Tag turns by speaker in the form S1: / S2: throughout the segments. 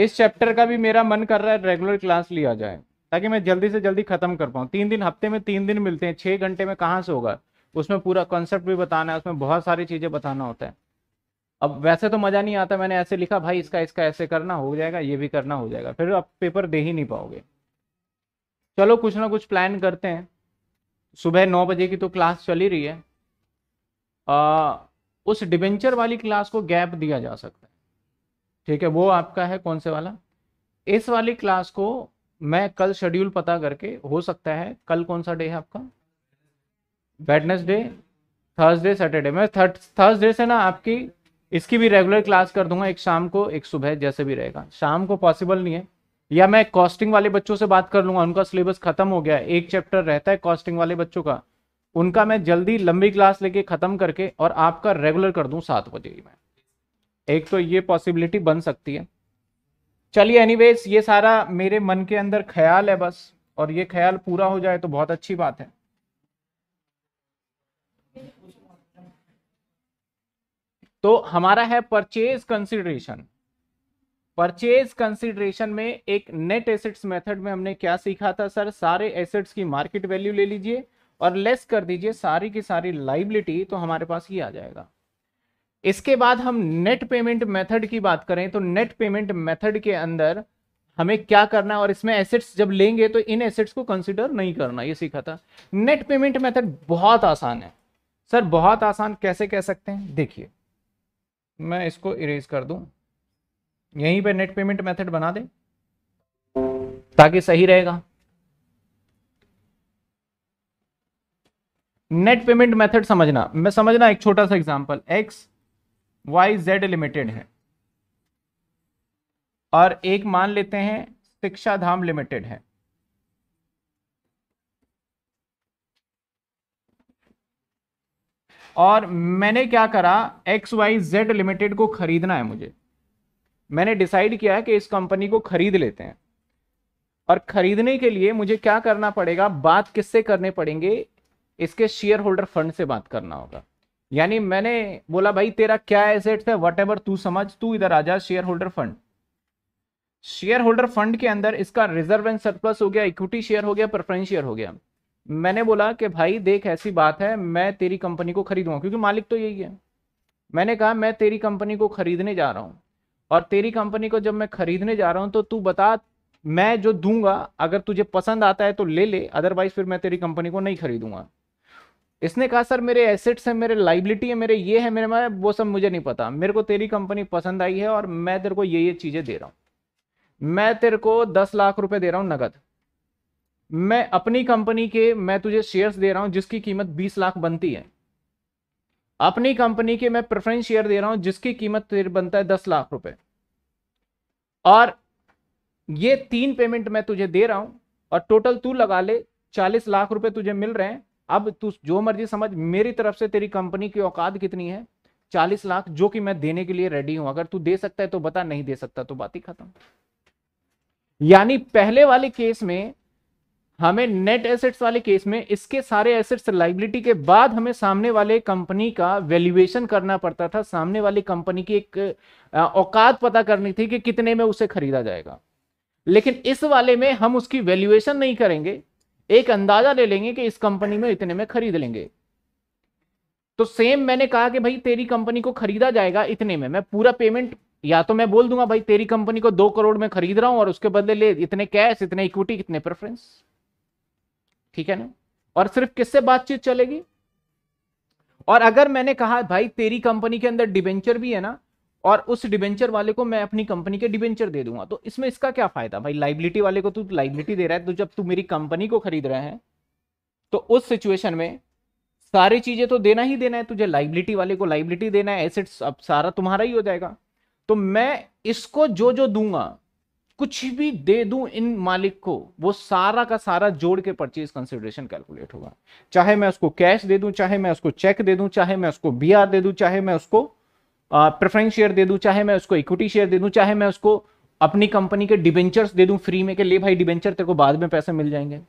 S1: इस चैप्टर का भी मेरा मन कर रहा है रेगुलर क्लास लिया जाए ताकि मैं जल्दी से जल्दी खत्म कर पाऊँ। तीन दिन हफ़्ते में तीन दिन मिलते हैं छः घंटे में कहाँ से होगा? उसमें पूरा कॉन्सेप्ट भी बताना है उसमें बहुत सारी चीज़ें बताना होता है। अब वैसे तो मज़ा नहीं आता मैंने ऐसे लिखा भाई इसका इसका ऐसे करना हो जाएगा ये भी करना हो जाएगा फिर आप पेपर दे ही नहीं पाओगे। चलो कुछ ना कुछ प्लान करते हैं। सुबह नौ बजे की तो क्लास चल ही रही है। आ, उस डिबेंचर वाली क्लास को गैप दिया जा सकता है। ठीक है, वो आपका है कौन से वाला? इस वाली क्लास को मैं कल शेड्यूल पता करके, हो सकता है कल कौन सा डे है आपका? वेडनेसडे थर्सडे सैटरडे मैं थर्सडे से ना आपकी, इसकी भी रेगुलर क्लास कर दूँगा, एक शाम को, एक सुबह जैसे भी रहेगा। शाम को पॉसिबल नहीं है। या मैं कॉस्टिंग वाले बच्चों से बात कर लूँगा, उनका सिलेबस खत्म हो गया, एक चैप्टर रहता है कॉस्टिंग वाले बच्चों का, उनका मैं जल्दी लंबी क्लास लेके खत्म करके और आपका रेगुलर कर दूँ सात बजे में। एक तो ये पॉसिबिलिटी बन सकती है। चलिए एनीवेज ये सारा मेरे मन के अंदर ख्याल है बस, और ये ख्याल पूरा हो जाए तो बहुत अच्छी बात है। तो हमारा है परचेज कंसिडरेशन परचेज कंसिडरेशन में एक नेट एसेट्स मेथड में हमने क्या सीखा था सर? सारे एसेट्स की मार्केट वैल्यू ले लीजिए, और लेस कर दीजिए सारी की सारी लाइबिलिटी तो हमारे पास ये आ जाएगा। इसके बाद हम नेट पेमेंट मेथड की बात करें तो नेट पेमेंट मेथड के अंदर हमें क्या करना है और इसमें एसेट्स जब लेंगे तो इन एसेट्स को कंसिडर नहीं करना, ये सीखा था। नेट पेमेंट मेथड बहुत आसान है। सर, बहुत आसान कैसे कह सकते हैं? देखिए, मैं इसको इरेज कर दूँ। यहीं पे नेट पेमेंट मेथड बना दे, ताकि सही रहेगा। नेट पेमेंट मेथड समझना। मैं समझना एक छोटा सा example X Y Z limited है। और एक मान लेते हैं, शिक्षा धाम लिमिटेड है। और मैंने क्या करा, एक्स वाई जेड लिमिटेड को खरीदना है मुझे। मैंने डिसाइड किया है कि इस कंपनी को खरीद लेते हैं। और खरीदने के लिए मुझे क्या करना पड़ेगा, बात किससे करने पड़ेंगे, इसके शेयर होल्डर फंड से बात करना होगा। यानी मैंने बोला, भाई, तेरा क्या एसेट्स है? वट एवर तू समझ, तू इधर आ जा share holder fund share holder fund के अंदर इसका रिज़र्व एंड सरप्लस हो गया इक्विटी शेयर हो गया प्रेफरेंस शेयर हो गया। मैंने बोला कि, भाई, देख, ऐसी बात है, मैं तेरी कंपनी को खरीदूँगा, क्योंकि मालिक तो यही है। मैंने कहा, मैं तेरी कंपनी को खरीदने जा रहा हूँ, और तेरी कंपनी को जब मैं खरीदने जा रहा हूँ तो तू बता, मैं जो दूँगा, अगर तुझे पसंद आता है तो ले ले अदरवाइज़ फिर मैं तेरी कंपनी को नहीं खरीदूँगा। इसने कहा, सर, मेरे एसेट्स हैं, मेरे लाइबिलिटी है, मेरे ये है, मेरे में, वो सब मुझे नहीं पता। मेरे को तेरी कंपनी पसंद आई है और मैं तेरे को ये ये चीज़ें दे रहा हूँ। मैं तेरे को दस लाख रुपए दे रहा हूँ नगद। मैं अपनी कंपनी के, मैं तुझे शेयर्स दे रहा हूँ जिसकी कीमत बीस लाख बनती है। अपनी कंपनी के मैं प्रेफरेंस शेयर दे रहा हूँ जिसकी कीमत तेरे बनता है दस लाख रुपए। और ये तीन पेमेंट मैं तुझे दे रहा हूँ और टोटल तू लगा ले, चालीस लाख रुपए तुझे मिल रहे हैं। अब तू जो मर्ज़ी समझ, मेरी तरफ़ से तेरी कंपनी की औकात कितनी है? चालीस लाख, जो कि मैं देने के लिए रेडी हूँ। अगर तू दे सकता है तो बता, नहीं दे सकता तो बात ही खत्म। यानी पहले वाले केस में, हमें नेट एसेट्स वाले केस में, इसके सारे एसेट्स लाइबिलिटी के बाद हमें सामने वाले कंपनी का वैल्यूएशन करना पड़ता था। सामने वाली कंपनी की एक औकात पता करनी थी कि कितने में उसे खरीदा जाएगा। लेकिन इस वाले में हम उसकी वैल्यूएशन नहीं करेंगे। एक अंदाज़ा ले लेंगे कि इस कंपनी में इतने में खरीद लेंगे। तो सेम मैंने कहा कि भाई, तेरी कंपनी को खरीदा जाएगा इतने में। मैं पूरा पेमेंट या तो मैं बोल दूँगा, भाई, तेरी कंपनी को दो करोड़ में खरीद रहा हूँ और उसके बदले ले, इतने कैश इतने इक्विटी इतने प्रेफरेंस ठीक है ना? और सिर्फ़ किससे बातचीत चलेगी? और अगर मैंने कहा, भाई, तेरी कंपनी के अंदर डिबेंचर भी है ना और उस डिबेंचर वाले को मैं अपनी कंपनी के डिबेंचर दे दूँगा। तो इसमें इसका क्या फ़ायदा? भाई लाइबिलिटी वाले को तू लाइबिलिटी दे रहा है तो जब तू मेरी कंपनी को खरीद रहा है तो उस सिचुएशन में सारी चीज़ें तो देना ही देना है, तुझे लाइबिलिटी वाले को लाइबिलिटी देना है एसेट्स अब सारा तुम्हारा ही हो जाएगा। तो मैं इसको जो जो दूँगा, कुछ भी दे दूँ इन मालिक को, वो सारा का सारा जोड़ के परचेज कंसिडरेशन कैलकुलेट होगा। चाहे मैं उसको कैश दे दूँ, चाहे मैं उसको चेक दे दूँ, चाहे मैं उसको बीआर दे दूँ, चाहे मैं उसको प्रेफरेंस शेयर दे दूँ, चाहे मैं उसको इक्विटी शेयर दे दूँ, चाहे मैं उसको अपनी कंपनी के डिबेंचर्स दे दूँ फ्री में के, ले भाई डिबेंचर तेरे को बाद में पैसे मिल जाएँगे।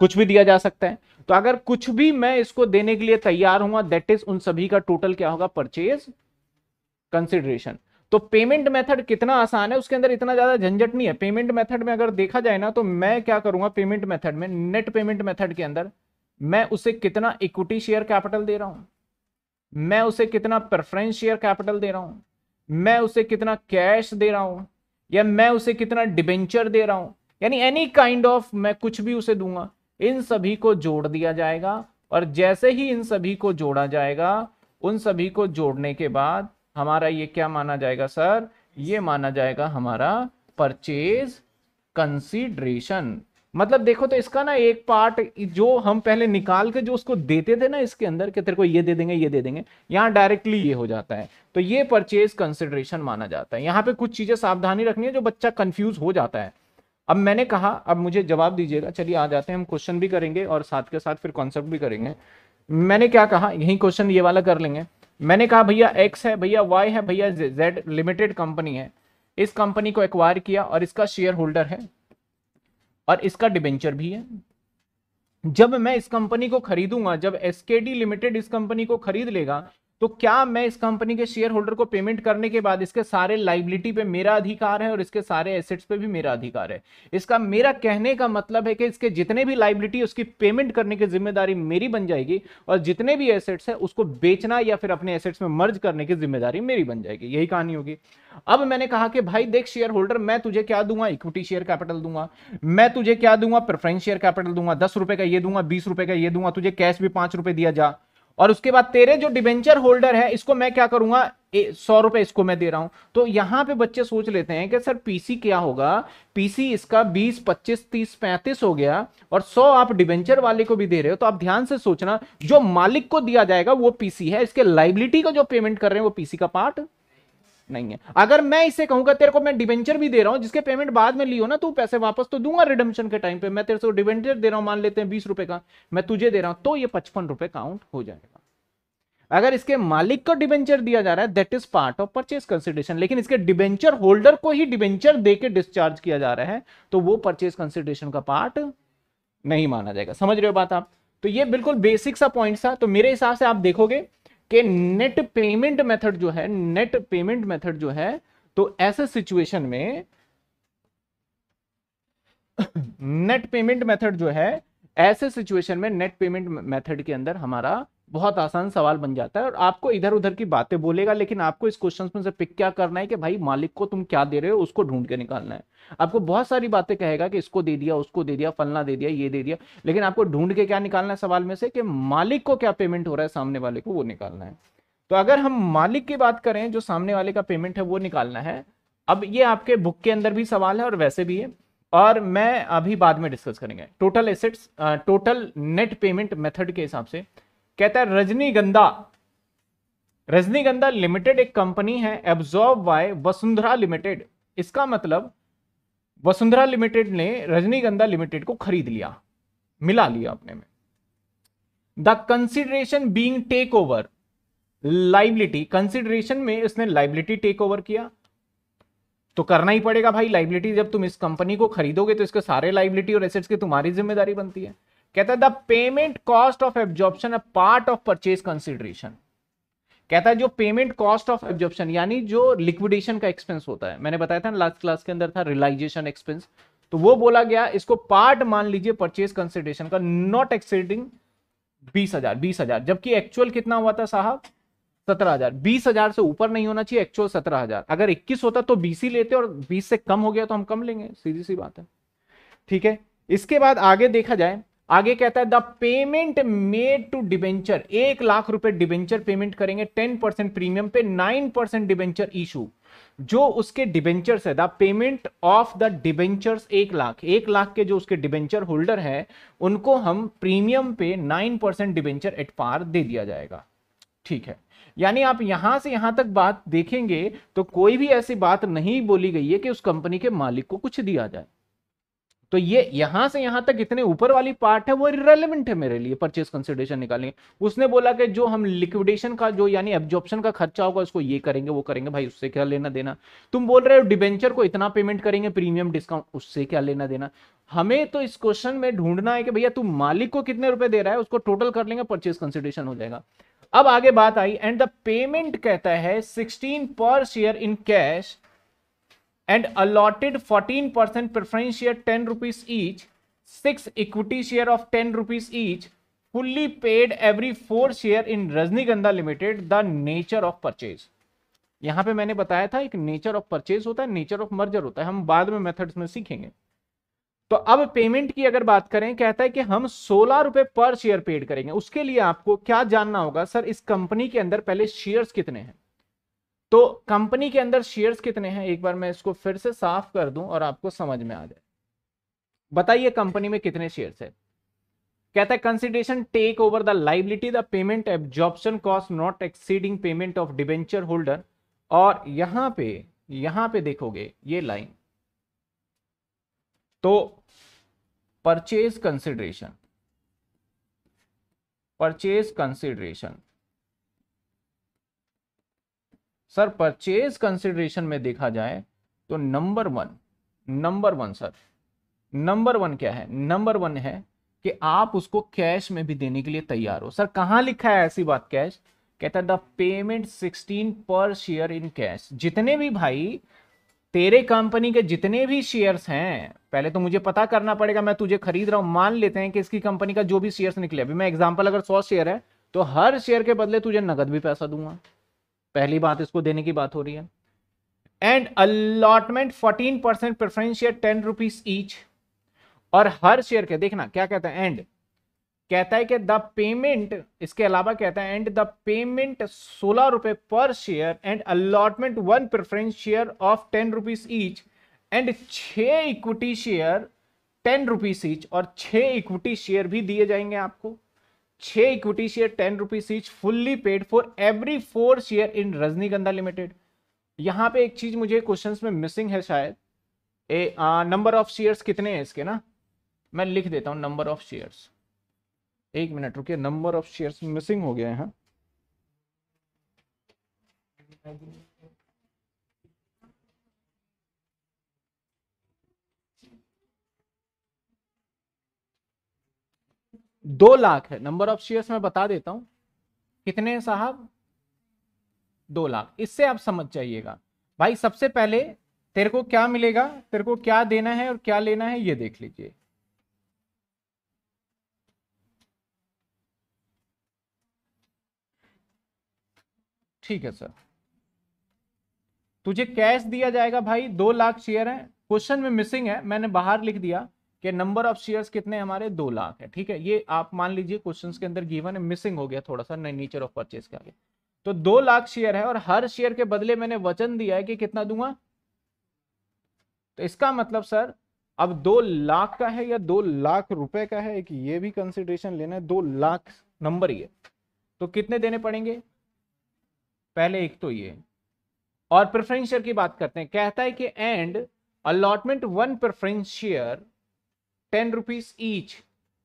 S1: कुछ भी दिया जा सकता है। तो अगर कुछ भी मैं इसको देने के लिए तैयार हूँ दैट इज़ उन सभी का टोटल क्या होगा? परचेज कंसिडरेशन तो पेमेंट मेथड कितना आसान है, उसके अंदर इतना ज़्यादा झंझट नहीं है। पेमेंट मेथड में अगर देखा जाए ना तो मैं क्या करूँगा पेमेंट मेथड में? नेट पेमेंट मेथड के अंदर मैं उसे कितना इक्विटी शेयर कैपिटल दे रहा हूँ? मैं उसे कितना प्रेफरेंस शेयर कैपिटल दे रहा हूँ? मैं उसे कितना कैश दे रहा हूँ? या मैं उसे कितना डिबेंचर दे रहा हूँ? यानी एनी काइंड ऑफ़ मैं कुछ भी उसे दूँगा, इन सभी को जोड़ दिया जाएगा और जैसे ही इन सभी को जोड़ा जाएगा, उन सभी को जोड़ने के बाद हमारा ये क्या माना जाएगा सर? ये माना जाएगा हमारा परचेज कंसीडरेशन मतलब देखो तो इसका ना एक पार्ट जो हम पहले निकाल के जो उसको देते थे ना इसके अंदर कि तेरे को ये दे देंगे, ये दे देंगे, यहाँ डायरेक्टली ये हो जाता है। तो ये परचेज कंसिडरेशन माना जाता है। यहाँ पे कुछ चीज़ें सावधानी रखनी है जो बच्चा कंफ्यूज हो जाता है। अब मैंने कहा, अब मुझे जवाब दीजिएगा। चलिए आ जाते हैं, हम क्वेश्चन भी करेंगे और साथ के साथ फिर कॉन्सेप्ट भी करेंगे। मैंने क्या कहा? यही क्वेश्चन ये वाला कर लेंगे। मैंने कहा, भैया एक्स है, भैया वाई है, भैया जेड लिमिटेड कंपनी है। इस कंपनी को एक्वायर किया और इसका शेयर होल्डर है। और इसका डिबेंचर भी है। जब मैं इस कंपनी को खरीदूँगा, जब एसकेडी लिमिटेड इस कंपनी को खरीद लेगा तो क्या मैं इस कंपनी के शेयर होल्डर को पेमेंट करने के बाद इसके सारे लाइबिलिटी पे मेरा अधिकार है और इसके सारे एसेट्स पे भी मेरा अधिकार है? इसका मेरा कहने का मतलब है कि इसके जितने भी लाइबिलिटी उसकी पेमेंट करने की ज़िम्मेदारी मेरी बन जाएगी और जितने भी एसेट्स है, उसको बेचना या फिर अपने एसेट्स में मर्ज करने की ज़िम्मेदारी मेरी बन जाएगी। यही कहानी होगी। अब मैंने कहा कि भाई देख शेयर होल्डर मैं तुझे क्या दूँगा? इक्विटी शेयर कैपिटल दूँगा। मैं तुझे क्या दूँगा? प्रेफरेंस शेयर कैपिटल दूँगा। दस रुपए का ये दूँगा, बीस रुपए का ये दूँगा। तुझे कैश भी पाँच रुपए दिया जा। और उसके बाद तेरे जो डिबेंचर होल्डर है, इसको मैं क्या करूँगा? सौ रुपए इसको मैं दे रहा हूँ। तो यहाँ पे बच्चे सोच लेते हैं कि सर पीसी क्या होगा? पीसी इसका 20 25 30 35 हो गया और सौ आप डिबेंचर वाले को भी दे रहे हो तो आप ध्यान से सोचना, जो मालिक को दिया जाएगा वो पीसी है। इसके लाइबिलिटी का जो पेमेंट कर रहे हैं वो पीसी का पार्ट नहीं है। अगर मैं इसे कहूँगा, तेरे को मैं डिवेंचर भी दे रहा हूँ, जिसके पेमेंट बाद में लियो ना तू पैसे वापस तो दूँगा रिडम्शन के टाइम पे। मैं तेरे से डिवेंचर दे रहा हूँ, मान लेते हैं बीस रुपए का, मैं तुझे दे रहा हूँ तो ये पचपन रुपए काउंट हो जाएगा। अगर इसके मालिक को डिवेंचर दिया जा रहा है that is part of purchase consideration लेकिन इसके डिवेंचर होल्डर को ही डिबेंचर देके डिस्चार्ज किया जा रहा है तो वो परचेज कंसिडरेशन का पार्ट नहीं माना जाएगा। समझ रहे हो बात आप? तो ये बिल्कुल बेसिक सा पॉइंट था। तो मेरे हिसाब से आप देखोगे कि नेट पेमेंट मेथड जो है नेट पेमेंट मेथड जो है तो ऐसे सिचुएशन में नेट पेमेंट मेथड जो है, ऐसे सिचुएशन में नेट पेमेंट मेथड के अंदर हमारा बहुत आसान सवाल बन जाता है और आपको इधर उधर की बातें बोलेगा, लेकिन आपको इस क्वेश्चन में से पिक क्या करना है कि भाई मालिक को तुम क्या दे रहे हो, उसको ढूंढ के निकालना है। आपको बहुत सारी बातें कहेगा कि इसको दे दिया, उसको दे दिया, फलना दे दिया, ये दे दिया, लेकिन आपको ढूंढ के क्या निकालना है सवाल में से कि मालिक को क्या पेमेंट हो रहा है सामने वाले को, वो निकालना है। तो अगर हम मालिक की बात करें, जो सामने वाले का पेमेंट है, वो निकालना है। अब ये आपके बुक के अंदर भी सवाल है और वैसे भी है। और मैं अभी बाद में डिस्कस करेंगे। Total assets total net payment method के हिसाब से कहता है, रजनीगंधा। रजनीगंधा लिमिटेड एक कंपनी है एब्जॉर्ब बाय वसुंधरा लिमिटेड। इसका मतलब वसुंधरा लिमिटेड ने रजनीगंधा लिमिटेड को खरीद लिया, मिला लिया अपने में। The consideration being take over liability consideration में इसने लाइबिलिटी टेक ओवर किया। तो करना ही पड़ेगा भाई लाइबिलिटी जब तुम इस कंपनी को खरीदोगे तो इसके सारे लाइबिलिटी और एसेट्स की तुम्हारी ज़िम्मेदारी बनती है। कहता है the payment cost of absorption part of purchase consideration कहता है, जो पेमेंट कॉस्ट ऑफ़ एब्जॉर्प्शन यानी जो लिक्विडेशन का एक्सपेंस होता है। मैंने बताया था लास्ट क्लास के अंदर था रिलाइजेशन एक्सपेंस तो वो बोला गया, इसको पार्ट मान लीजिए परचेज कंसिडरेशन का नॉट एक्सीडिंग बीस हज़ार बीस हज़ार। जबकि एक्चुअल कितना हुआ था साहब? सत्रह हज़ार। बीस हज़ार से ऊपर नहीं होना चाहिए एक्चुअल सत्रह हज़ार। अगर इक्कीस होता तो बीस ही लेते और बीस से कम हो गया तो हम कम लेंगे, सीधी सी बात है। ठीक है? इसके बाद आगे देखा जाए आगे कहता है the payment made to debenture एक लाख रुपए डिबेंचर पेमेंट करेंगे टेन परसेंट प्रीमियम पे नाइन परसेंट डिबेंचर इशू जो उसके डिबेंचर्स है the payment of the debentures एक लाख। एक लाख के जो उसके डिबेंचर होल्डर है, उनको हम प्रीमियम पे nine percent debenture at par दे दिया जाएगा। ठीक है? यानी आप यहाँ से यहाँ तक बात देखेंगे तो कोई भी ऐसी बात नहीं बोली गई है कि उस कंपनी के मालिक को कुछ दिया जाए। तो ये यहाँ से यहाँ तक इतने ऊपर वाली पार्ट है, वो इरेलीवेंट है मेरे लिए परचेज कंसिडरेशन निकालने। उसने बोला कि जो हम लिक्विडेशन का, जो यानी एब्जॉर्प्शन का खर्चा होगा, उसको ये करेंगे, वो करेंगे, भाई उससे क्या लेना देना? तुम बोल रहे हो डिबेंचर को इतना पेमेंट करेंगे प्रीमियम डिस्काउंट उससे क्या लेना देना? हमें तो इस क्वेश्चन में ढूंढना है कि भैया तुम मालिक को कितने रुपए दे रहा है, उसको टोटल कर लेंगे परचेज कंसिडरेशन हो जाएगा। अब आगे बात आई एंड द पेमेंट कहता है 16 per share in cash and allotted 14 percent preference share ten rupees each six equity share of ten rupees each fully paid every four share in Rajnigandha limited the nature of purchase यहाँ पे मैंने बताया था एक nature of purchase होता है nature of merger होता है, हम बाद में मेथड्स में सीखेंगे। तो अब पेमेंट की अगर बात करें, कहता है कि हम सोलह रुपए पर शेयर पेड करेंगे। उसके लिए आपको क्या जानना होगा? सर, इस कंपनी के अंदर पहले शेयर्स कितने हैं? तो कंपनी के अंदर शेयर्स कितने हैं? एक बार मैं इसको फिर से साफ़ कर दूँ और आपको समझ में आ जाए। बताइए कंपनी में कितने शेयर्स है? कहता है consideration take over the liability the payment absorption cost not exceeding payment of debenture holder और यहाँ पे यहाँ पे देखोगे ये लाइन। तो purchase consideration purchase consideration sir purchase consideration में देखा जाए तो number one number one sir number one क्या है? नंबर वन है कि आप उसको कैश में भी देने के लिए तैयार हो। सर, कहाँ लिखा है ऐसी बात कैश कहता है the payment 16 per share in cash जितने भी भाई, तेरे कंपनी के जितने भी शेयर्स हैं, पहले तो मुझे पता करना पड़ेगा, मैं तुझे खरीद रहा हूँ, मान लेते हैं कि इसकी कंपनी का जो भी शेयर्स निकले। अभी मैं एग्जांपल अगर सौ शेयर है तो हर शेयर के बदले तुझे नगद भी पैसा दूँगा। पहली बात इसको देने की बात हो रही है। And allotment fourteen percent preference share ten rupees each और हर शेयर के, देखना क्या कहता है एंड कहता है कि द पेमेंट इसके अलावा कहता है एंड द पेमेंट सोलह रुपए पर share and allotment one preference share of ten rupees each and छह equity share ten rupees each और छह इक्विटी शेयर भी दिए जाएँगे आपको। छह equity share ten rupees each fully paid for every four share in Rajnigandha limited यहाँ पे एक चीज़ मुझे क्वेश्चन में मिसिंग है शायद। ए नंबर ऑफ़ शेयर्स कितने हैं इसके ना? मैं लिख देता हूँ नंबर ऑफ़ शेयर्स एक मिनट, रुकिए नंबर ऑफ़ शेयर्स मिसिंग हो गए हैं। दो लाख है। नंबर ऑफ़ शेयर्स मैं बता देता हूँ। कितने हैं साहब? दो लाख। इससे आप समझ जाइएगा। भाई, सबसे पहले तेरे को क्या मिलेगा? तेरे को क्या देना है और क्या लेना है, ये देख लीजिए। ठीक है, सर। तुझे कैश दिया जाएगा भाई, दो लाख शेयर है। क्वेश्चन में मिसिंग है, मैंने बाहर लिख दिया। कि नंबर ऑफ़ शेयर्स कितने हमारे? दो लाख है, ठीक है? ये आप मान लीजिए क्वेश्चंस के अंदर गिवन है मिसिंग हो गया थोड़ा सा नेचर ऑफ़ परचेज के आगे। तो दो लाख शेयर है और हर शेयर के बदले मैंने वचन दिया है कि कितना दूँगा? तो इसका मतलब सर अब दो लाख का है या दो लाख रुपए का है, एक ये भी कंसिडरेशन लेना है, दो लाख नंबर है तो कितने देने पड़ेंगे? पहले एक तो ये। और प्रेफरेंस शेयर की बात करते हैं। कहता है कि and allotment one preference share ten rupees each.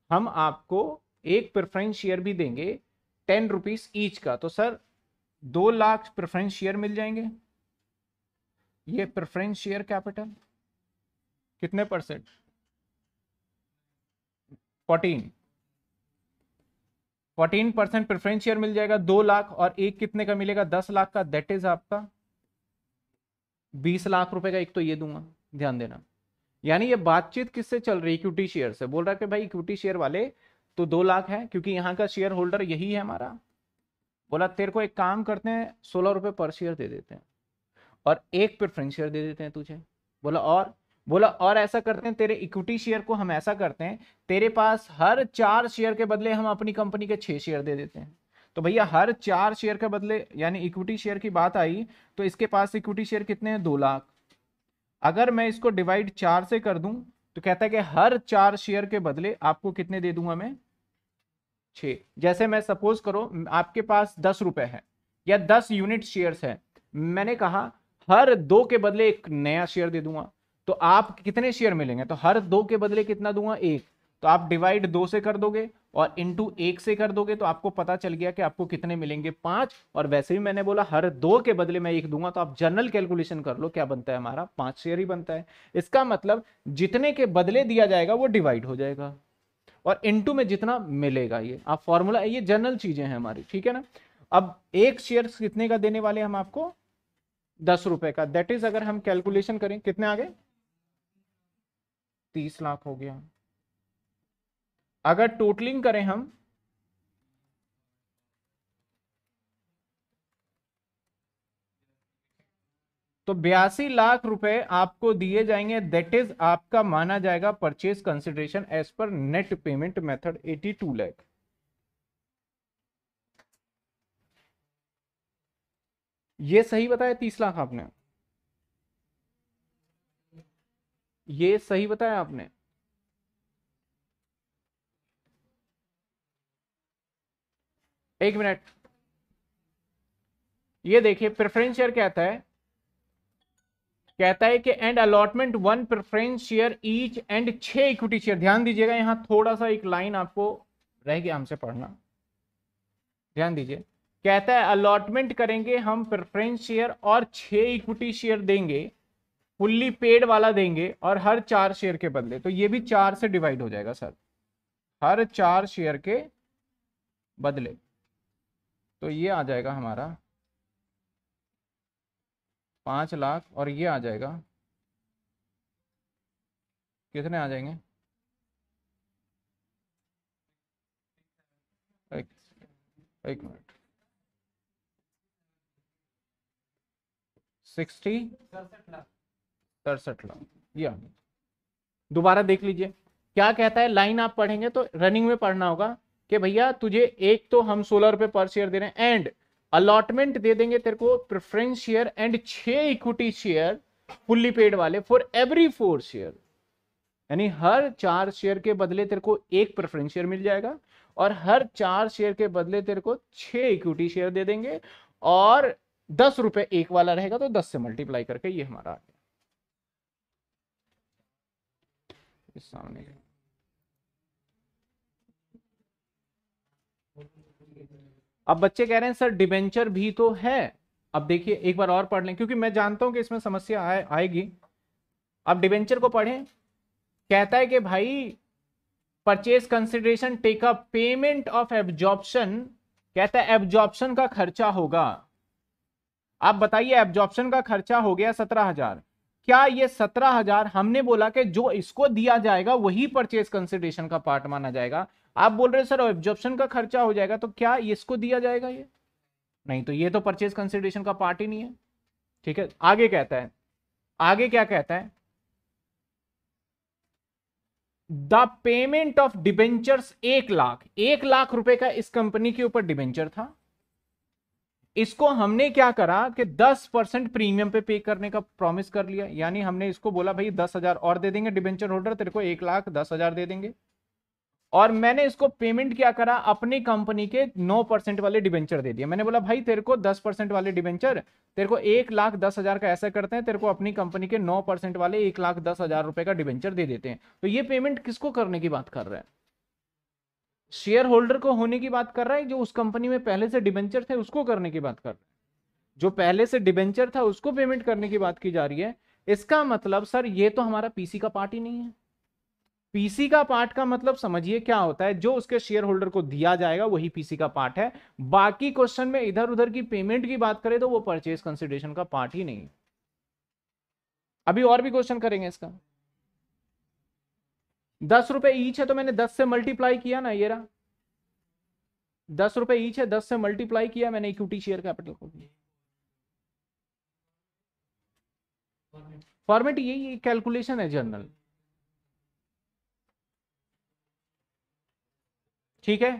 S1: हम आपको एक प्रेफरेंस शेयर भी देंगे, टेन रुपीज़ ईच का। तो सर, दो लाख प्रेफरेंस शेयर मिल जाएँगे। ये प्रेफरेंस शेयर कैपिटल कितने percent fourteen fourteen percent preference share मिल जाएगा दो लाख और एक कितने का मिलेगा? दस लाख का। दैट इज़ आपका। बीस लाख रुपए का एक तो ये दूँगा। ध्यान देना। यानी ये बातचीत किससे चल रही इक्विटी शेयर से। बोल रहा है कि भाई इक्विटी शेयर वाले तो दो लाख है, क्योंकि यहाँ का शेयर होल्डर यही है हमारा। बोला, तेरे को एक काम करते हैं, सोलह रुपए पर शेयर दे देते हैं। और एक प्रेफरेंस शेयर दे देते हैं तुझे। बोला, और? बोला, और ऐसा करते हैं, तेरे इक्विटी शेयर को हम ऐसा करते हैं, तेरे पास हर चार शेयर के बदले हम अपनी कंपनी के छह शेयर दे देते हैं। तो भैया, हर चार शेयर के बदले, यानी इक्विटी शेयर की बात आई तो इसके पास इक्विटी शेयर कितने हैं? दो लाख। अगर मैं इसको डिवाइड चार से कर दूँ तो कहता है कि हर चार शेयर के बदले आपको कितने दे दूँगा मैं? छ जैसे मैं सपोज़ करो, आपके पास दस रुपए है या दस यूनिट शेयर्स है, मैंने कहा हर दो के बदले एक नया शेयर दे दूँगा तो आप कितने शेयर मिलेंगे? तो हर दो के बदले कितना दूँगा? एक। तो आप डिवाइड दो से कर दोगे और इंटू एक से कर दोगे तो आपको पता चल गया कि आपको कितने मिलेंगे? पाँच। और वैसे भी मैंने बोला, हर दो के बदले मैं एक दूँगा तो आप जनरल कैलकुलेशन कर लो, क्या बनता है हमारा? पाँच शेयर ही बनता है। इसका मतलब जितने के बदले दिया जाएगा, वो डिवाइड हो जाएगा। और इंटू में जितना मिलेगा ये। आप फॉर्मूला ये जनरल चीज़ें हैं हमारी, ठीक है ना? अब एक शेयर कितने का देने वाले हम आपको? दस रुपए का। दैट इज़ अगर हम कैलकुलेशन करें, कितने आ गए? तीस लाख हो गया। अगर टोटलिंग करें हम तो बयासी लाख रुपए आपको दिए जाएँगे। दैट इज़ आपका माना जाएगा purchase consideration as per net payment method 82 lakh ये सही बताया तीस लाख आपने। ये सही बताया आपने। एक मिनट। ये देखिए प्रेफरेंस शेयर कहता है। कहता है कि and allotment one preference share each and छह इक्विटी शेयर ध्यान दीजिएगा, यहाँ थोड़ा सा एक लाइन आपको रह गया हमसे पढ़ना। ध्यान दीजिए। कहता है अलॉटमेंट करेंगे हम प्रेफरेंस शेयर और छह इक्विटी शेयर देंगे फुल्ली पेड वाला देंगे और हर चार शेयर के बदले। तो ये भी चार से डिवाइड हो जाएगा, सर। हर चार शेयर के बदले। तो ये आ जाएगा हमारा पाँच लाख और ये आ जाएगा। कितने आ जाएँगे? एक एक मिनट। सिक्सटी? सड़सठ लाख। या दोबारा देख लीजिए। क्या कहता है? लाइन आप पढ़ेंगे तो रनिंग में पढ़ना होगा। कि भैया तुझे एक तो हम सोलह रुपए पर शेयर दे रहे हैं एंड अलॉटमेंट दे देंगे तेरे को प्रेफरेंस शेयर एंड छह इक्विटी शेयर फुल्ली पेड वाले फॉर एवरी फोर शेयर यानी हर चार शेयर के बदले तेरे को एक प्रेफरेंस शेयर मिल जाएगा और हर चार शेयर के बदले तेरे को छह इक्विटी शेयर दे देंगे और दस रुपए एक वाला रहेगा तो दस से मल्टीप्लाई करके ये हमारा आ गया। सामने अब बच्चे कह रहे हैं सर डिबेंचर भी तो है। अब देखिए एक बार और पढ़ लें क्योंकि मैं जानता हूँ कि इसमें समस्या आए, आएगी। अब डिबेंचर को पढ़ें। कहता है कि भाई purchase consideration take up payment of absorption कहता है एब्जॉर्प्शन का खर्चा होगा। आप बताइए एब्जॉर्प्शन का खर्चा हो गया सत्रह हज़ार। क्या ये सत्रह हज़ार हमने बोला कि जो इसको दिया जाएगा वही परचेज कंसिडरेशन का पार्ट माना जाएगा? आप बोल रहे सर एब्जॉर्प्शन का खर्चा हो जाएगा तो क्या इसको दिया जाएगा ये? नहीं तो ये तो परचेज कंसिडरेशन का पार्ट ही नहीं है। ठीक है, आगे कहता है। आगे क्या कहता है? द पेमेंट ऑफ़ डिबेंचर्स एक लाख एक लाख रुपए का इस कंपनी के ऊपर डिबेंचर था। इसको हमने क्या करा कि 10 परसेंट प्रीमियम पे पे करने का प्रॉमिस कर लिया। यानी हमने इसको बोला, भाई दस हज़ार और दे देंगे डिबेंचर होल्डर तेरे को एक लाख दस हज़ार दे देंगे। और मैंने इसको पेमेंट क्या करा? अपनी कंपनी के नौ परसेंट वाले डिबेंचर दे दिया। मैंने बोला, भाई, तेरे को दस परसेंट वाले डिबेंचर तेरे को एक लाख दस हज़ार का ऐसा करते हैं, तेरे को अपनी कंपनी के नौ परसेंट वाले एक लाख दस हज़ार रुपए का डिबेंचर दे देते हैं। तो ये पेमेंट किसको करने की बात कर रहा है? शेयर होल्डर को होने की बात कर रहा है? जो उस कंपनी में पहले से डिबेंचर थे, उसको करने की बात कर रहा है। जो पहले से डिबेंचर था, उसको पेमेंट करने की बात की जा रही है। इसका मतलब सर, ये तो हमारा पीसी का पार्ट ही नहीं है। पीसी का पार्ट का मतलब समझिए क्या होता है, जो उसके शेयर होल्डर को दिया जाएगा वही पीसी का पार्ट है। बाकी क्वेश्चन में इधर उधर की पेमेंट की बात करें तो वो परचेज कंसिडरेशन का पार्ट ही नहीं अभी और भी क्वेश्चन करेंगे इसका। दस रुपए ईच है तो मैंने दस से मल्टीप्लाई किया ना ये रहा। दस रुपए ईच है, दस से मल्टीप्लाई किया मैंने इक्विटी शेयर कैपिटल को। फॉर्मेट यही कैलकुलेशन है जनरल ठीक है?